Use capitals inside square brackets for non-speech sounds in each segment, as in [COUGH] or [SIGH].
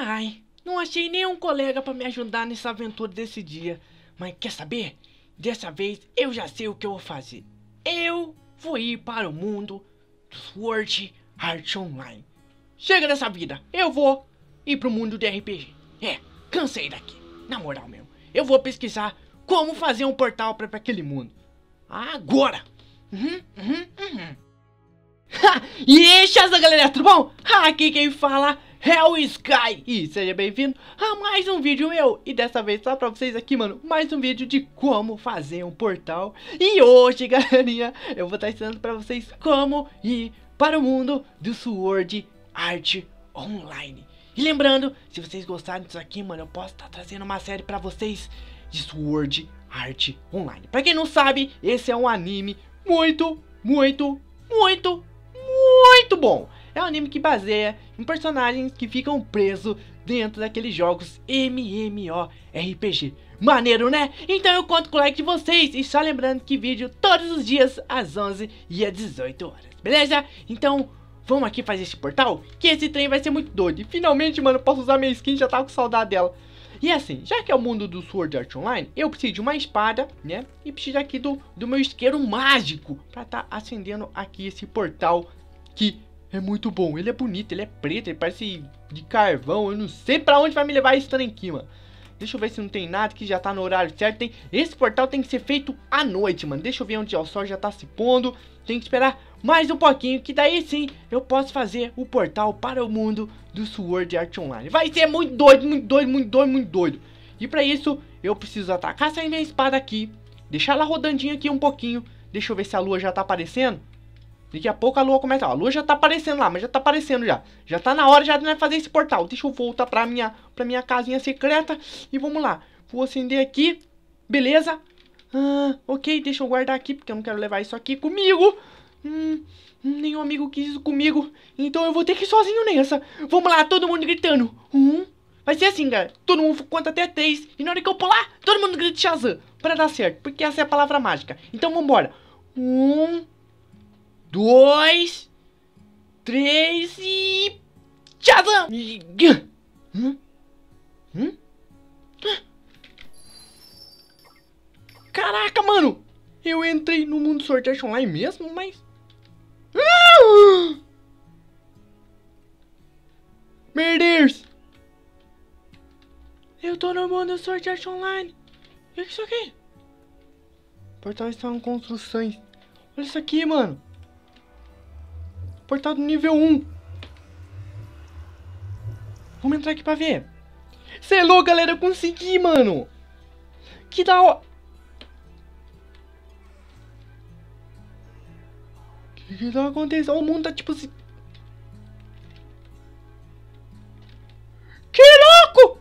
Ai, não achei nenhum colega pra me ajudar nessa aventura desse dia. Mas quer saber? Dessa vez eu já sei o que eu vou fazer. Eu vou ir para o mundo do Sword Art Online. Chega dessa vida, eu vou ir pro mundo do RPG. É, cansei daqui, na moral mesmo. Eu vou pesquisar como fazer um portal para aquele mundo. Agora! Uhum, uhum, uhum. [LAUGHS] e aí, galera, tudo bom? Aqui quem fala o Sky! E seja bem-vindo a mais um vídeo meu. E dessa vez só pra vocês aqui, mano Mais um vídeo de como fazer um portal. E hoje, [LAUGHS] galerinha, eu vou estar ensinando pra vocês como ir para o mundo do Sword Art Online. E lembrando, se vocês gostaram disso aqui, mano Eu posso estar trazendo uma série pra vocês de Sword Art Online. Pra quem não sabe, esse é um anime muito, muito, muito, muito bom é um anime que baseia em personagens que ficam presos dentro daqueles jogos MMORPG. Maneiro, né? Então eu conto com o like de vocês e só lembrando que vídeo todos os dias às 11 e às 18 horas, beleza? Então vamos aqui fazer esse portal, que esse trem vai ser muito doido. E finalmente, mano, posso usar minha skin, já tava com saudade dela. E assim, já que é o mundo do Sword Art Online, eu preciso de uma espada, né? E preciso aqui do, do meu isqueiro mágico pra tá acendendo aqui esse portal que é muito bom. Ele é bonito, ele é preto, ele parece de carvão. Eu não sei pra onde vai me levar esse aqui, mano. Deixa eu ver se não tem nada que já tá no horário certo. Tem... Esse portal tem que ser feito à noite, mano. Deixa eu ver onde o sol já tá se pondo. Tem que esperar mais um pouquinho, que daí sim eu posso fazer o portal para o mundo do Sword Art Online. Vai ser muito doido, muito doido, muito doido, muito doido. E pra isso, eu preciso atacar essa minha espada aqui. Deixar ela rodandinha aqui um pouquinho. Deixa eu ver se a lua já tá aparecendo. Daqui a pouco a lua começa. Ó, a lua já tá aparecendo lá, mas já tá aparecendo já. Já tá na hora já de fazer esse portal. Deixa eu voltar pra minha, pra minha casinha secreta. E vamos lá. Vou acender aqui. Beleza? Ah, ok, deixa eu guardar aqui, porque eu não quero levar isso aqui comigo. Hum, nenhum amigo quis isso comigo. Então eu vou ter que ir sozinho nessa. Vamos lá, todo mundo gritando. Um. Vai ser assim, cara. Todo mundo conta até três. E na hora que eu pular, todo mundo grita Shazam. Pra dar certo. Porque essa é a palavra mágica. Então vambora. Um dois, três e. Shazam! Hum? Hum? Caraca, mano! Eu entrei no mundo sorteio online mesmo, mas. Ah! Merders! Eu tô no mundo sorteio online. O que é isso aqui? Portais estão em construções. Olha isso aqui, mano. Portal do nível 1. Vamos entrar aqui pra ver. Cê é louco, galera. Eu consegui, mano. Que da hora. Que que tá acontecendo? O mundo tá tipo assim... Que louco!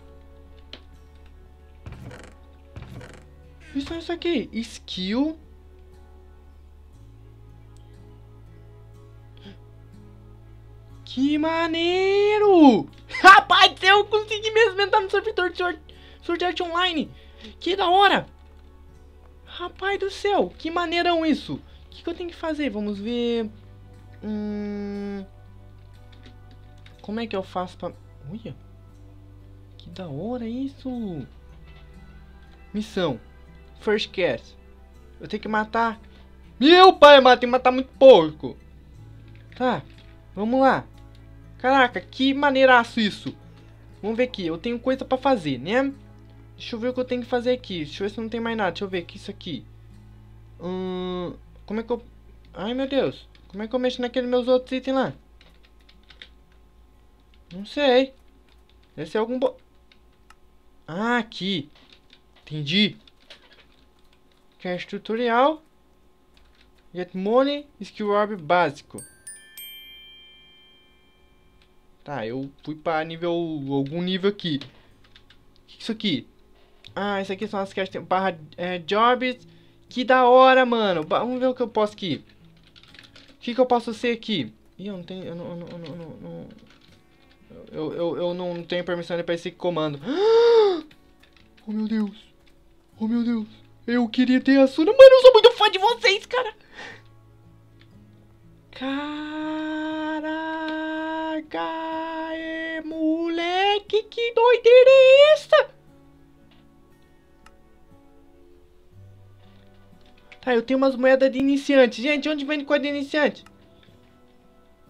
Isso é isso aqui. Skill... Que maneiro! [LAUGHS] Rapaz, eu consegui mesmo entrar no servidor de Art Online. Que da hora! Rapaz do céu, que maneirão isso. O que, que eu tenho que fazer? Vamos ver... Hum... Como é que eu faço pra... Olha! Que da hora isso! Missão. First Cast. Eu tenho que matar... Meu pai, mas tem que matar muito porco. Tá, vamos lá. Caraca, que maneiraço isso. Vamos ver aqui, eu tenho coisa pra fazer, né? Deixa eu ver o que eu tenho que fazer aqui. Deixa eu ver se não tem mais nada. Deixa eu ver aqui isso aqui. Hum, como é que eu... Ai, meu Deus. Como é que eu mexo naqueles meus outros itens lá? Não sei. Deve ser algum... Bo... Ah, aqui. Entendi. Cash tutorial. Get money. Skill orb básico. Tá, eu fui pra nível... Algum nível aqui. O que é isso aqui? Ah, isso aqui são as quests... Barra é, jobs. Que da hora, mano. Vamos ver o que eu posso aqui. O que, que eu posso ser aqui? Ih, eu não tenho... Eu não... Eu, não, eu, não, eu, eu, eu não tenho permissão para esse comando. [GASPS] Oh, meu Deus. Oh, meu Deus. Eu queria ter a Suna. Mano, eu sou muito fã de vocês, cara. Caraca. É moleque! Que, doideira é essa? Tá, eu tenho umas moedas de iniciante. Gente, onde vende coisa de iniciante?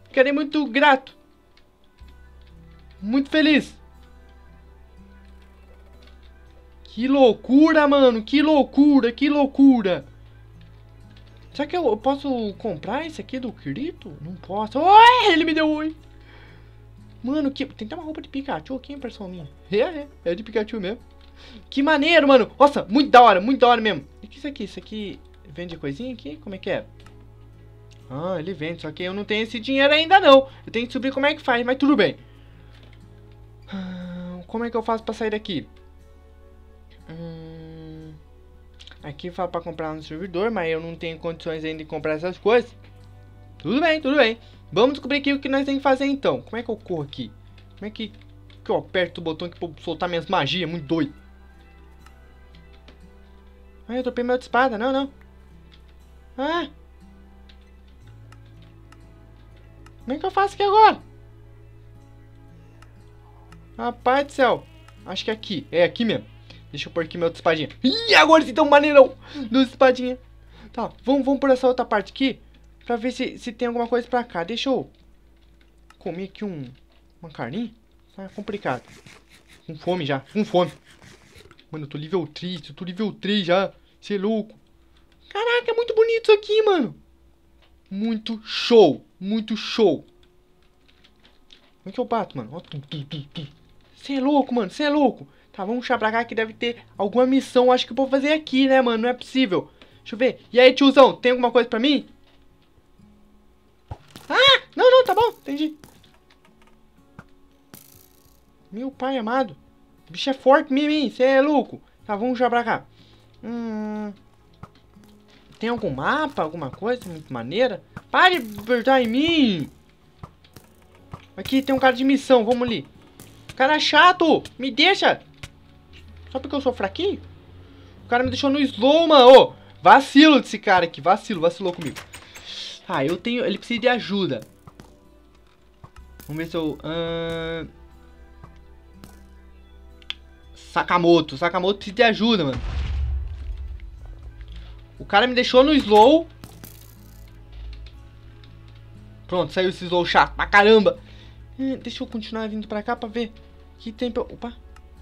Ficarei muito grato. Muito feliz. Que loucura, mano. Que loucura, que loucura. Será que eu posso comprar esse aqui do Kirito? Não posso. Oi, ele me deu oi. Mano, que... tem até uma roupa de Pikachu aqui, pessoal minha. É, é, é de Pikachu mesmo. Que maneiro, mano. Nossa, muito da hora, muito da hora mesmo. E que isso aqui? Isso aqui vende coisinha aqui? Como é que é? Ah, ele vende, só que eu não tenho esse dinheiro ainda não. Eu tenho que descobrir como é que faz, mas tudo bem. Ah, como é que eu faço pra sair daqui? Hum, aqui fala pra comprar no servidor, mas eu não tenho condições ainda de comprar essas coisas. Tudo bem, tudo bem. Vamos descobrir aqui o que nós temos que fazer então. Como é que eu corro aqui? Como é que, que eu aperto o botão aqui pra soltar minhas magias? Muito doido. Ah, eu tropei meu de espada. Não, não. Ah. Como é que eu faço aqui agora? Rapaz do céu. Acho que é aqui. É aqui mesmo. Deixa eu pôr aqui meu outra espadinha. Ih, agora sim tá um maneirão. Duas espadinhas. Tá, vamos, vamos por essa outra parte aqui. Pra ver se, se tem alguma coisa pra cá. Deixa eu comer aqui um, uma carninha. Tá complicado. Com fome já, com fome. Mano, eu tô nível 3, eu tô nível 3 já. Você é louco. Caraca, é muito bonito isso aqui, mano. Muito show, muito show. Como é que eu bato, mano? Você é louco, mano, você é louco. Tá, vamos puxar pra cá que deve ter alguma missão, acho que eu vou fazer aqui, né, mano? Não é possível. Deixa eu ver. E aí, tiozão, tem alguma coisa pra mim? Tá bom, entendi. Meu pai amado. O bicho é forte hein? Você é louco. Tá, vamos já pra cá. Hum... Tem algum mapa, alguma coisa muito maneira? Pare de apertar em mim! Aqui tem um cara de missão, vamos ali. Cara chato! Me deixa! Só porque eu sou fraquinho? O cara me deixou no slow, mano. Ô, vacilo desse cara aqui. Vacilo, vacilou comigo. Ah, eu tenho... Ele precisa de ajuda. Vamos ver se eu... Uh... Sakamoto. Sakamoto precisa de ajuda, mano. O cara me deixou no slow. Pronto, saiu esse slow chato pra caramba. Hum, deixa eu continuar vindo pra cá pra ver que tem pra... Opa!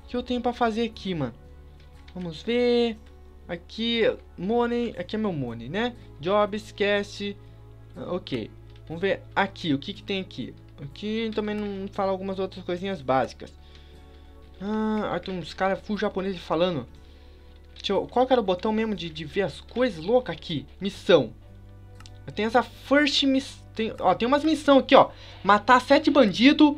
Que eu tenho pra fazer aqui, mano? Vamos ver... Aqui, money, aqui é meu money, né? Job, esquece. Ok. Vamos ver aqui, o que que tem aqui. Aqui também não fala algumas outras coisinhas básicas. Ah, tem uns caras full japoneses falando. Eu, qual que era o botão mesmo de, de ver as coisas loucas aqui? Missão. Eu tenho essa first miss... Tem, ó, tem umas missões aqui, ó. Matar sete bandidos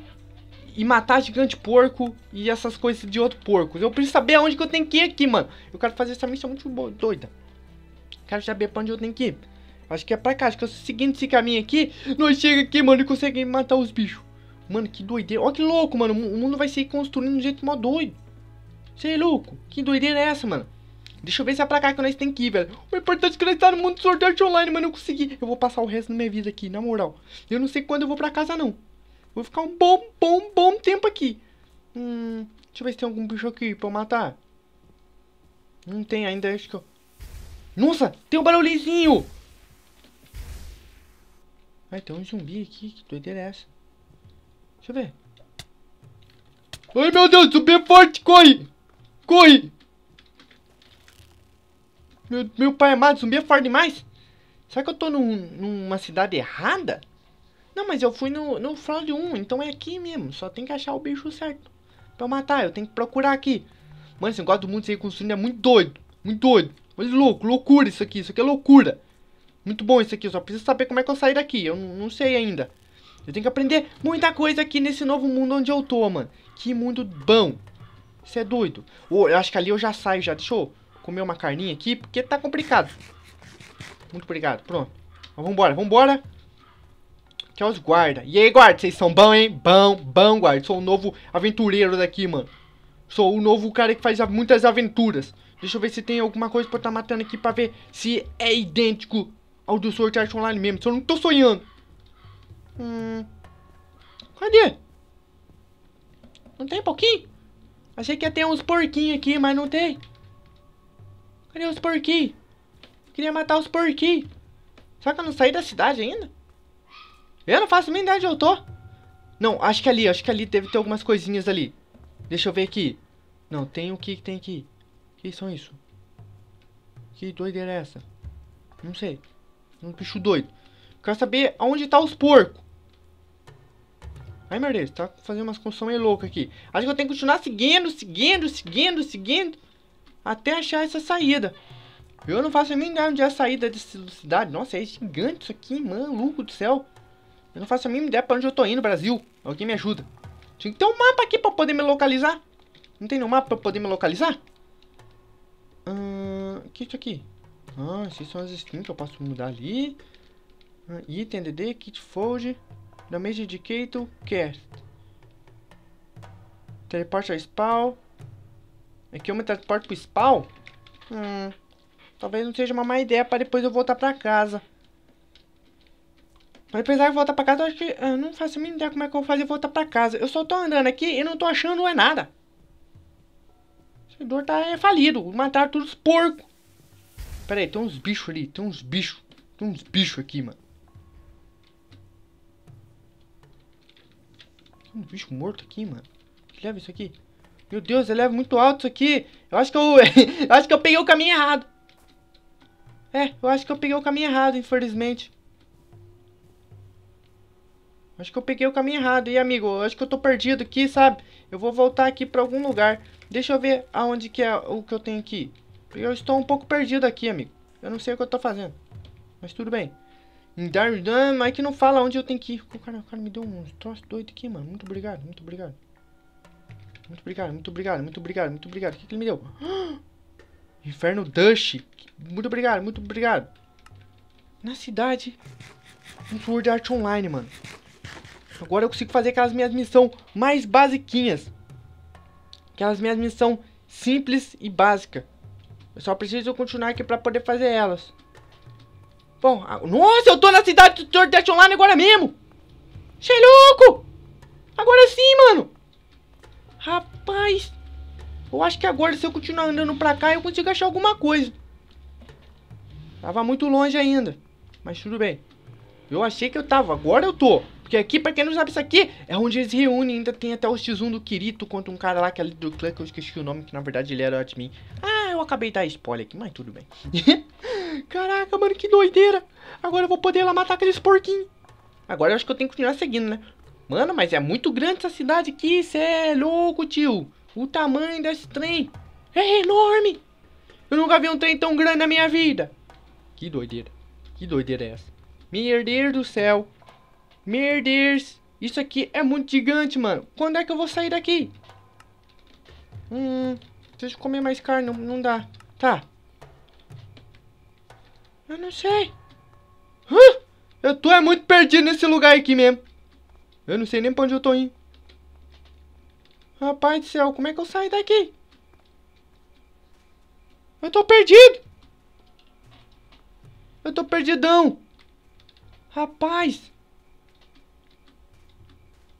e matar gigante porco e essas coisas de outro porco. Eu preciso saber aonde que eu tenho que ir aqui, mano. Eu quero fazer essa missão muito doida. Quero saber pra onde eu tenho que ir. Acho que é pra cá. Acho que eu seguindo esse caminho aqui, nós chega aqui, mano, e conseguimos matar os bichos. Mano, que doideira. Olha que louco, mano. O mundo vai se construindo de um jeito mó doido. Você é louco? Que doideira é essa, mano? Deixa eu ver se é pra cá que nós tem que ir, velho. O importante é que nós tá no mundo do Art Online, mano. Eu consegui. Eu vou passar o resto da minha vida aqui, na moral. Eu não sei quando eu vou pra casa, não. Vou ficar um bom, bom, bom tempo aqui. Hum, deixa eu ver se tem algum bicho aqui pra eu matar. Não tem ainda, acho que eu... Nossa, tem um barulhinho! Ai, tem um zumbi aqui. Que doideira é essa? Deixa eu ver. Ai, meu Deus, zumbi é forte. Corre! Corre! Meu, meu pai amado, zumbi é forte demais. Será que eu tô num, numa cidade errada? Não, mas eu fui no, no Front 1, então é aqui mesmo. Só tem que achar o bicho certo. Pra eu matar, eu tenho que procurar aqui. Mano, esse negócio do mundo sem construindo é muito doido. Muito doido. Olha louco, loucura isso aqui. Isso aqui é loucura. Muito bom isso aqui. Eu só preciso saber como é que eu sair daqui. Eu não sei ainda. Eu tenho que aprender muita coisa aqui nesse novo mundo onde eu tô, mano. Que mundo bom. Isso é doido. Oh, eu acho que ali eu já saio já. Deixa eu comer uma carninha aqui, porque tá complicado. Muito obrigado, pronto. Mas vambora, vambora. Que é os guarda. E aí, guarda, vocês são bom, hein? Bom, bom, guarda. Sou o novo aventureiro daqui, mano. Sou o novo cara que faz muitas aventuras. Deixa eu ver se tem alguma coisa pra eu estar tá matando aqui pra ver se é idêntico ao do Sword Art Online mesmo. Se eu não tô sonhando. Hum. Cadê? Não tem pouquinho? Achei que ia ter uns porquinhos aqui, mas não tem. Cadê os porquinhos? Queria matar os porquinhos. Será que eu não saí da cidade ainda? Eu não faço nem ideia de onde eu tô. Não, acho que ali, acho que ali deve ter algumas coisinhas ali. Deixa eu ver aqui. Não, tem o que que tem aqui? Que são isso? Que doideira é essa? Não sei. Um bicho doido. Quero saber aonde tá os porcos. Ai, meu Deus, tá fazendo umas construções meio loucas aqui. Acho que eu tenho que continuar seguindo, seguindo, seguindo, seguindo. Até achar essa saída. Eu não faço nem ideia onde é a saída dessa cidade. Nossa, é gigante isso aqui, maluco do céu. Eu não faço a mínima ideia pra onde eu tô indo, Brasil. Alguém me ajuda. Tinha que ter um mapa aqui pra poder me localizar. Não tem nenhum mapa pra poder me localizar? Hum, o que é isso aqui? Ah, esses são as skins que eu posso mudar ali. Ah, item, DD, kit fold. Damage indicator, cast. Teleporte ao spawn. Aqui eu me teleporto pro spawn? Hum, talvez não seja uma má ideia para depois eu voltar pra casa. Mas apesar de voltar pra casa, eu acho que... Eu não faço a mínima ideia como é que eu vou fazer voltar pra casa. Eu só tô andando aqui e não tô achando é nada. O servidor tá é, falido. Mataram todos os porcos. Pera aí, tem uns bichos ali. Tem uns bichos. Tem uns bichos aqui, mano. Tem um bicho morto aqui, mano. Que leva isso aqui? Meu Deus, ele leva muito alto isso aqui. Eu acho que eu... [LAUGHS] eu acho que eu peguei o caminho errado. É, eu acho que eu peguei o caminho errado, infelizmente. Acho que eu peguei o caminho errado. E, amigo, acho que eu tô perdido aqui, sabe? Eu vou voltar aqui pra algum lugar. Deixa eu ver aonde que é o que eu tenho aqui. Eu estou um pouco perdido aqui, amigo. Eu não sei o que eu tô fazendo. Mas tudo bem. Mas que não fala onde eu tenho que ir. O cara, o cara me deu um troço doido aqui, mano. Muito obrigado, muito obrigado. Muito obrigado, muito obrigado, muito obrigado, muito obrigado. O que, que ele me deu? [GASPS] Inferno Dust. Muito obrigado, muito obrigado. Na cidade. Um Sword Art Online, mano. Agora eu consigo fazer aquelas minhas missões mais basiquinhas. Aquelas minhas missões simples e básicas. Eu só preciso continuar aqui pra poder fazer elas. Bom, nossa, eu tô na cidade do Sword Online agora mesmo. Você é louco? Agora sim, mano. Rapaz. Eu acho que agora se eu continuar andando pra cá eu consigo achar alguma coisa. Tava muito longe ainda. Mas tudo bem. Eu achei que eu tava, agora eu tô. Porque aqui, pra quem não sabe, isso aqui é onde eles reúnem. Ainda tem até o X1 do Kirito contra um cara lá que é do clã, que eu esqueci o nome, que na verdade ele era o admin. Ah, eu acabei de dar spoiler aqui, mas tudo bem. [LAUGHS] Caraca, mano, que doideira. Agora eu vou poder lá matar aqueles porquinhos. Agora eu acho que eu tenho que continuar seguindo, né? Mano, mas é muito grande essa cidade aqui, cê é louco, tio. O tamanho desse trem é enorme. Eu nunca vi um trem tão grande na minha vida. Que doideira. Que doideira é essa? Meu Deus do céu. Meu Deus. Isso aqui é muito gigante, mano. Quando é que eu vou sair daqui? Hum, eu comer mais carne. Não, não dá. Tá. Eu não sei. Hã? Eu tô é muito perdido nesse lugar aqui mesmo. Eu não sei nem pra onde eu tô indo. Rapaz do céu, como é que eu saio daqui? Eu tô perdido. Eu tô perdidão. Rapaz.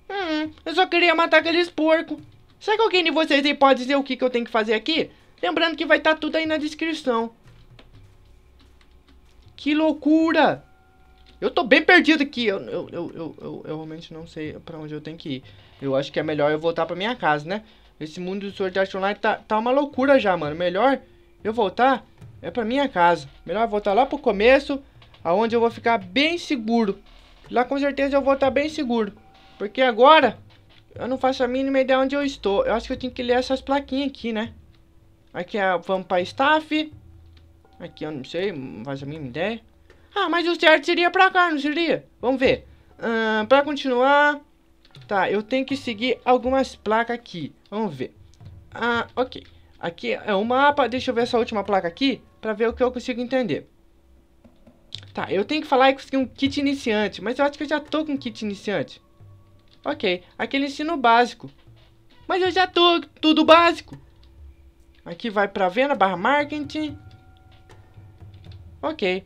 Hum, eu só queria matar aqueles porcos. Será que alguém de vocês aí pode dizer o que, que eu tenho que fazer aqui? Lembrando que vai estar tá tudo aí na descrição. Que loucura! Eu tô bem perdido aqui. Eu, eu, eu, eu, eu, realmente não sei pra onde eu tenho que ir. Eu acho que é melhor eu voltar pra minha casa, né? Esse mundo do Sword Art Online tá, tá uma loucura já, mano. Melhor eu voltar é pra minha casa. Melhor voltar lá pro começo, aonde eu vou ficar bem seguro. Lá com certeza eu vou estar bem seguro. Porque agora eu não faço a mínima ideia onde eu estou. Eu acho que eu tenho que ler essas plaquinhas aqui, né? Aqui é, vamos pra staff. Aqui eu não sei, não faço a mínima ideia. Ah, mas o certo seria pra cá, não seria? Vamos ver. Uh, pra continuar... Tá, eu tenho que seguir algumas placas aqui. Vamos ver. Ah, ok. Aqui é o mapa. Deixa eu ver essa última placa aqui. Pra ver o que eu consigo entender. Tá, eu tenho que falar que consegui um kit iniciante. Mas eu acho que eu já tô com kit iniciante. Ok, aquele ensino básico. Mas eu já tô tudo básico. Aqui vai pra venda, barra marketing. Ok.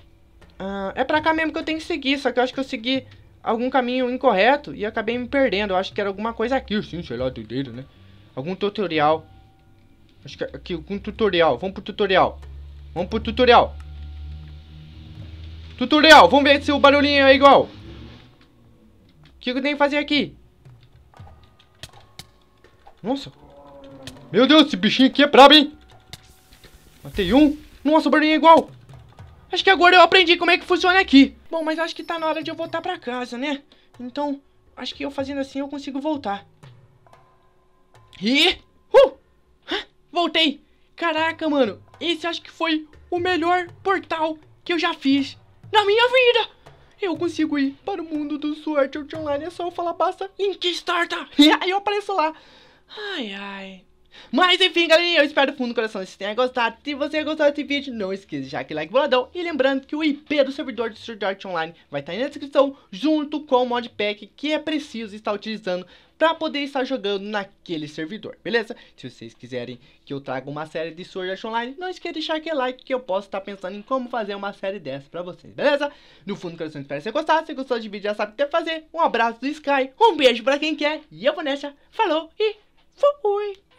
Uh, é pra cá mesmo que eu tenho que seguir, só que eu acho que eu segui algum caminho incorreto e acabei me perdendo. Eu acho que era alguma coisa aqui, sim, sei lá, doideira, né? Algum tutorial. Acho que aqui algum tutorial. Vamos pro tutorial. Vamos pro tutorial. Tutorial, vamos ver se o barulhinho é igual. O que eu tenho que fazer aqui? Nossa. Meu Deus, esse bichinho aqui é brabo, hein? Matei um. Nossa, o barulhinho é igual. Acho que agora eu aprendi como é que funciona aqui. Bom, mas acho que tá na hora de eu voltar pra casa, né? Então, acho que eu fazendo assim eu consigo voltar. E... Uh! Voltei! Caraca, mano. Esse acho que foi o melhor portal que eu já fiz na minha vida. Eu consigo ir para o mundo do Sword Art Online. É só eu falar basta Link Starter. E aí eu apareço lá. Ai, ai. Mas enfim, galerinha, eu espero do fundo do coração que vocês tenham gostado. Se você gostou desse vídeo, não esqueça de deixar aquele like boladão. E lembrando que o IP do servidor de Sword Art Online vai estar aí na descrição, junto com o modpack que é preciso estar utilizando para poder estar jogando naquele servidor, beleza? Se vocês quiserem que eu traga uma série de Sword Art Online, não esqueça de deixar aquele like que eu posso estar pensando em como fazer uma série dessa para vocês, beleza? No fundo do coração, espero que você gostado. Se gostou de vídeo, já sabe o que fazer. Um abraço do Sky, um beijo para quem quer. E eu vou nessa. Falou e fui!